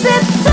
is it so